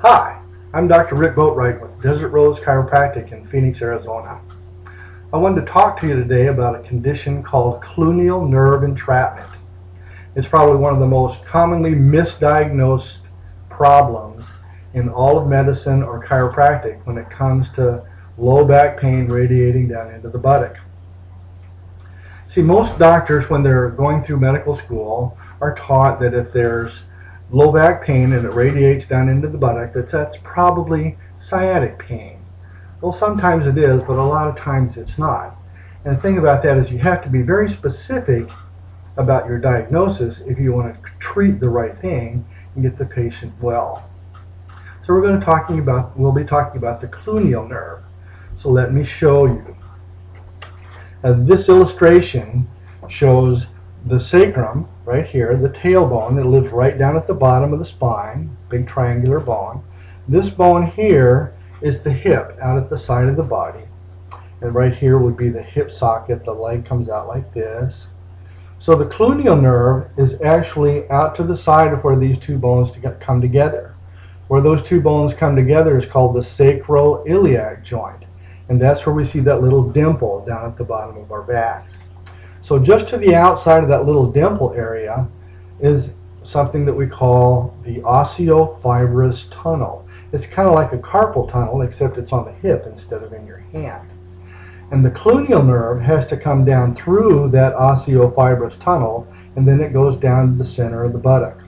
Hi, I'm Dr. Rick Boatright with Desert Rose Chiropractic in Phoenix, Arizona. I wanted to talk to you today about a condition called cluneal nerve entrapment. It's probably one of the most commonly misdiagnosed problems in all of medicine or chiropractic when it comes to low back pain radiating down into the buttock. See, most doctors, when they're going through medical school, are taught that if there's low back pain and it radiates down into the buttock, that that's probably sciatic pain. Well, sometimes it is, but a lot of times it's not. And the thing about that is you have to be very specific about your diagnosis if you want to treat the right thing and get the patient well. So we're going to talking about we'll be talking about the cluneal nerve. So let me show you. Uh, this illustration shows the sacrum right here, the tailbone that lives right down at the bottom of the spine, big triangular bone. This bone here is the hip out at the side of the body. And right here would be the hip socket. The leg comes out like this. So the cluneal nerve is actually out to the side of where these two bones come together. Where those two bones come together is called the sacroiliac joint. And that's where we see that little dimple down at the bottom of our backs. So just to the outside of that little dimple area is something that we call the osteofibrous tunnel. It's kind of like a carpal tunnel, except it's on the hip instead of in your hand. And the cluneal nerve has to come down through that osteofibrous tunnel, and then it goes down to the center of the buttock.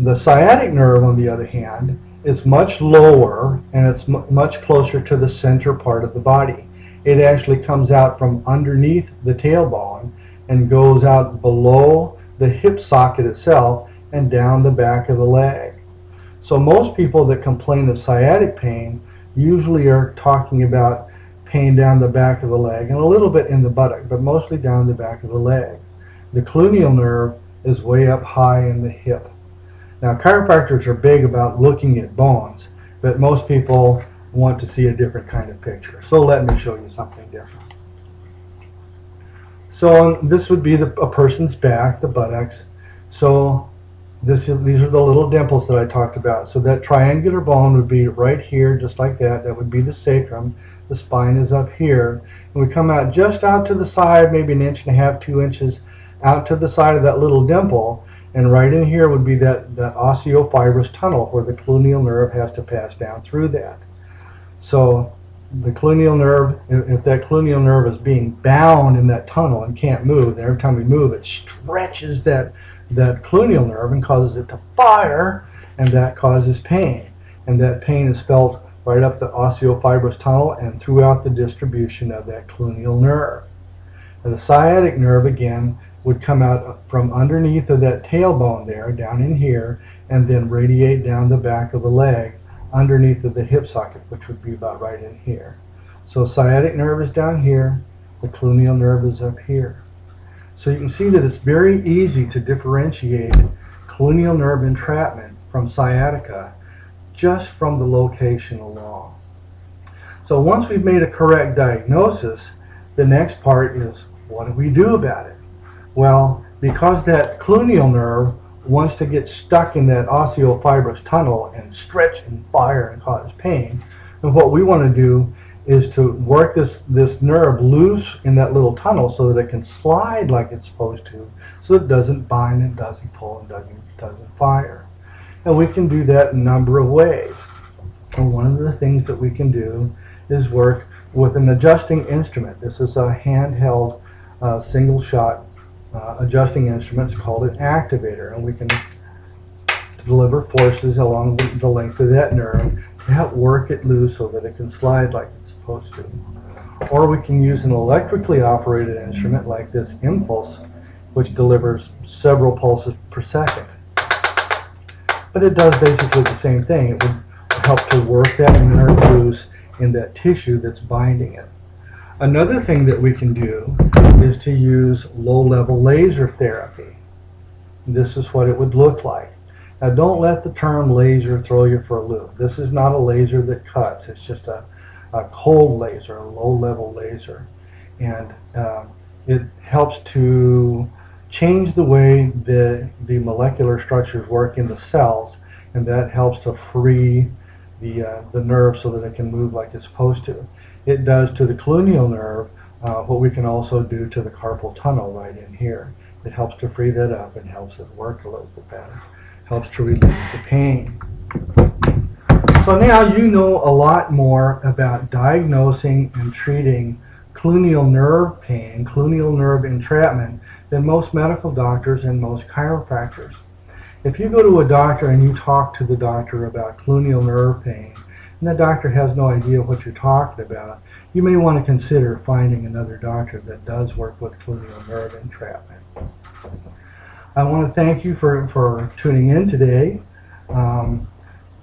The sciatic nerve, on the other hand, is much lower and it's much closer to the center part of the body. It actually comes out from underneath the tailbone and goes out below the hip socket itself and down the back of the leg. So most people that complain of sciatic pain usually are talking about pain down the back of the leg and a little bit in the buttock, but mostly down the back of the leg. The cluneal nerve is way up high in the hip. Now chiropractors are big about looking at bones, but most people want to see a different kind of picture. So let me show you something different. So this would be the, a person's back, the buttocks. So this is, these are the little dimples that I talked about. So that triangular bone would be right here, just like that. That would be the sacrum. The spine is up here. And we come out just out to the side, maybe an inch and a half, two inches out to the side of that little dimple. And right in here would be that, that osteofibrous tunnel where the cluneal nerve has to pass down through that. So the cluneal nerve, if that cluneal nerve is being bound in that tunnel and can't move, every time we move, it stretches that, that cluneal nerve and causes it to fire, and that causes pain. And that pain is felt right up the osteofibrous tunnel and throughout the distribution of that cluneal nerve. And the sciatic nerve, again, would come out from underneath of that tailbone there, down in here, and then radiate down the back of the leg underneath of the hip socket, which would be about right in here. So sciatic nerve is down here, the cluneal nerve is up here. So you can see that it's very easy to differentiate cluneal nerve entrapment from sciatica just from the location alone. So once we've made a correct diagnosis, the next part is what do we do about it? Well, because that cluneal nerve wants to get stuck in that osteofibrous tunnel and stretch and fire and cause pain. And what we want to do is to work this, this nerve loose in that little tunnel so that it can slide like it's supposed to, so it doesn't bind and doesn't pull and doesn't, doesn't fire. And we can do that a number of ways. And one of the things that we can do is work with an adjusting instrument. This is a handheld uh, single shot uh, adjusting instruments called an activator, and we can deliver forces along the, the length of that nerve to help work it loose so that it can slide like it's supposed to. Or we can use an electrically operated instrument like this impulse, which delivers several pulses per second. But it does basically the same thing. It would help to work that nerve loose in that tissue that's binding it. Another thing that we can do is to use low-level laser therapy. This is what it would look like. Now don't let the term laser throw you for a loop. This is not a laser that cuts. It's just a, a cold laser, a low-level laser. And uh, it helps to change the way the, the molecular structures work in the cells and that helps to free the, uh, the nerve so that it can move like it's supposed to. It does to the cluneal nerve uh, what we can also do to the carpal tunnel right in here. It helps to free that up and helps it work a little bit better. Helps to relieve the pain. So now you know a lot more about diagnosing and treating cluneal nerve pain, cluneal nerve entrapment than most medical doctors and most chiropractors. If you go to a doctor and you talk to the doctor about cluneal nerve pain, and the doctor has no idea what you're talking about, you may want to consider finding another doctor that does work with cluneal nerve entrapment. I want to thank you for, for tuning in today. Um,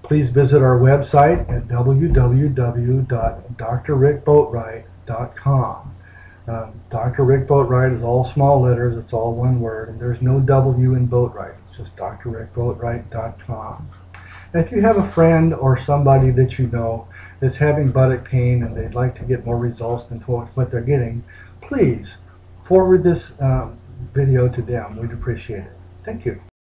please visit our website at www.drrickboatright.com. Um, Dr. Rick Boatright is all small letters, it's all one word, and there's no W in Boatright. Just drrickboatright.com. And if you have a friend or somebody that you know that's having buttock pain and they'd like to get more results than what what they're getting, please forward this um, video to them. We'd appreciate it. Thank you.